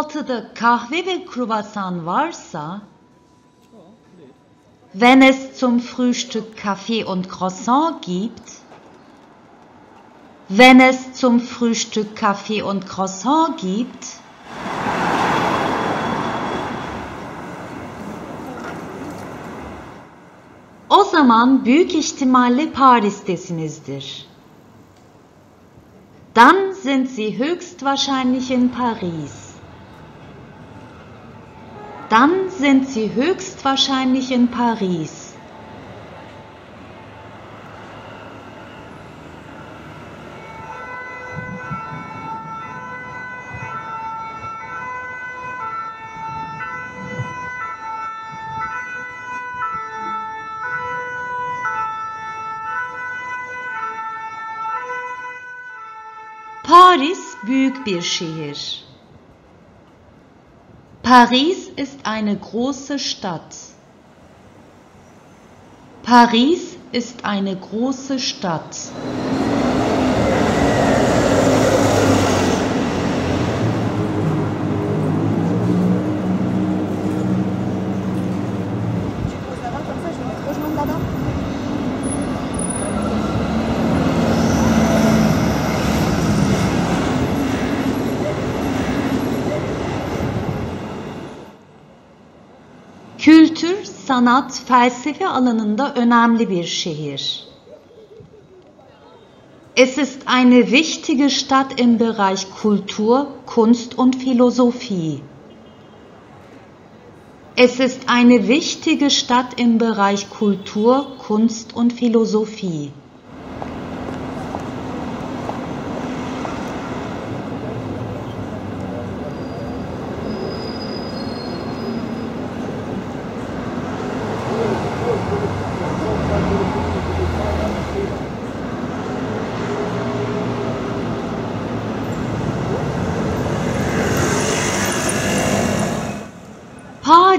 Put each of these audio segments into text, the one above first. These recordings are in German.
Kahvaltıda kahve ve kruvasan varsa, wenn es zum Frühstück Kaffee und Croissant gibt, wenn es zum Frühstück Kaffee und Croissant gibt, o zaman büyük ihtimalle Paris'tesinizdir. Dann sind Sie höchstwahrscheinlich in Paris. Dann sind Sie höchstwahrscheinlich in Paris. Paris büyük bir şehir. Paris ist eine große Stadt. Paris ist eine große Stadt. Sanat, felsefe alanında önemli bir şehir. Es ist eine wichtige Stadt im Bereich Kultur, Kunst und Philosophie. Es ist eine wichtige Stadt im Bereich Kultur, Kunst und Philosophie.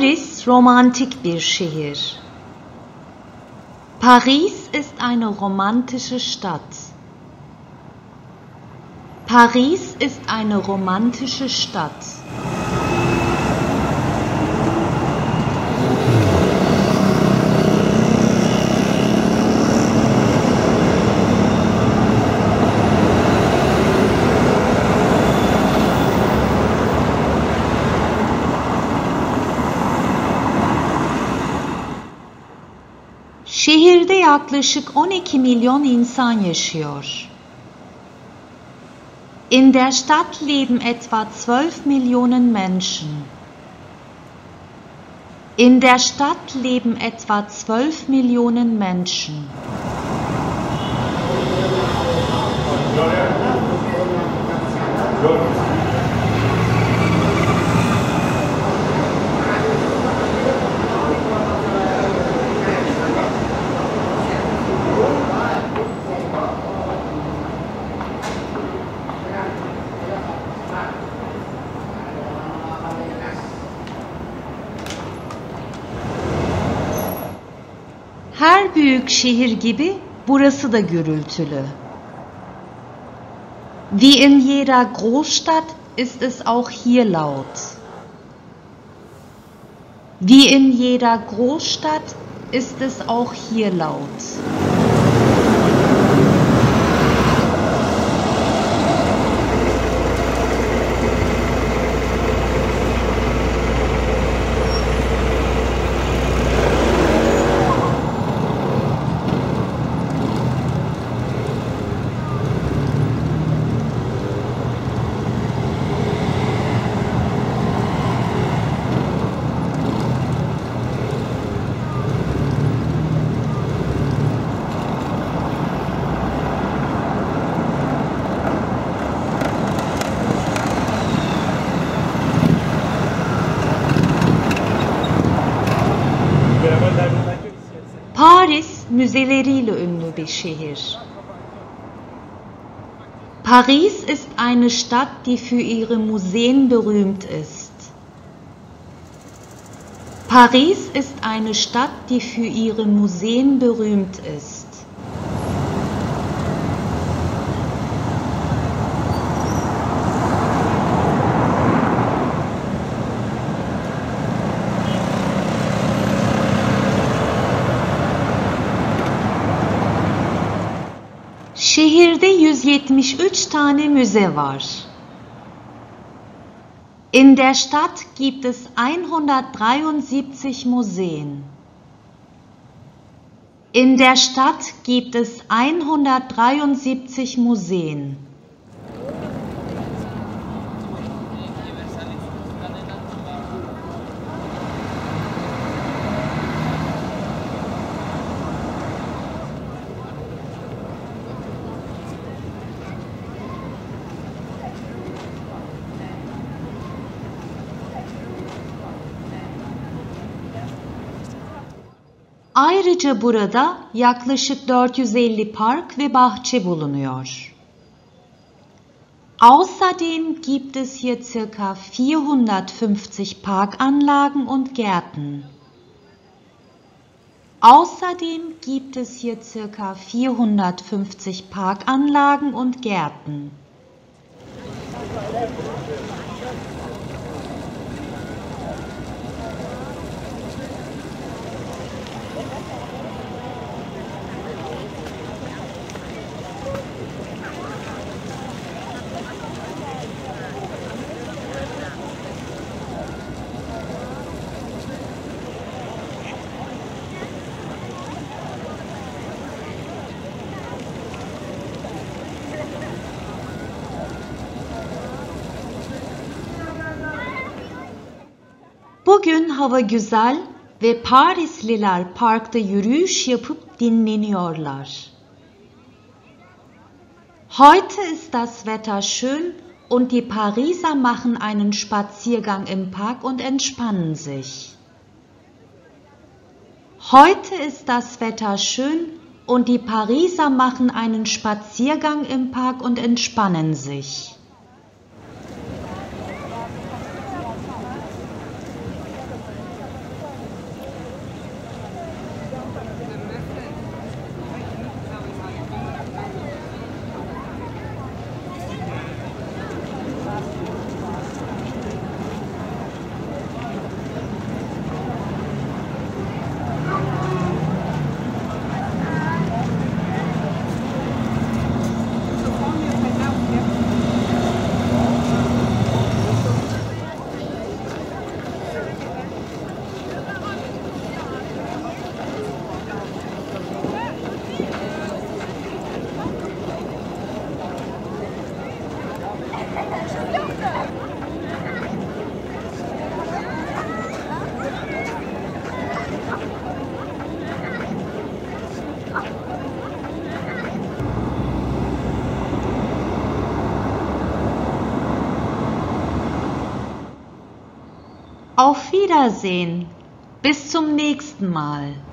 Paris romantik bir şehir. Paris ist eine romantische Stadt. Paris ist eine romantische Stadt. Şehirde yaklaşık 12 milyon insan yaşıyor. In der Stadt leben etwa 12 Millionen Menschen. In der Stadt leben etwa 12 Millionen Menschen. Büyük şehir gibi burası da gürültülü. Wie in jeder Großstadt ist es auch hier laut. Wie in jeder Großstadt ist es auch hier laut. Paris müzeleriyle ünlü bir şehir. Paris ist eine Stadt, die für ihre Museen berühmt ist. Paris ist eine Stadt, die für ihre Museen berühmt ist. Şehirde 173 tane müze var. In der Stadt gibt es 173 Museen. In der Stadt gibt es 173 Museen. Ayrıca burada yaklaşık 450 park ve bahçe bulunuyor. Außerdem gibt es hier circa 450 Parkanlagen und Gärten. Außerdem gibt es hier circa 450 Parkanlagen und Gärten. Hava güzel ve Parisliler parkta yürüyüş yapıp dinleniyorlar. Heute ist das Wetter schön und die Pariser machen einen Spaziergang im Park und entspannen sich. Heute ist das Wetter schön und die Pariser machen einen Spaziergang im Park und entspannen sich. Auf Wiedersehen. Bis zum nächsten Mal.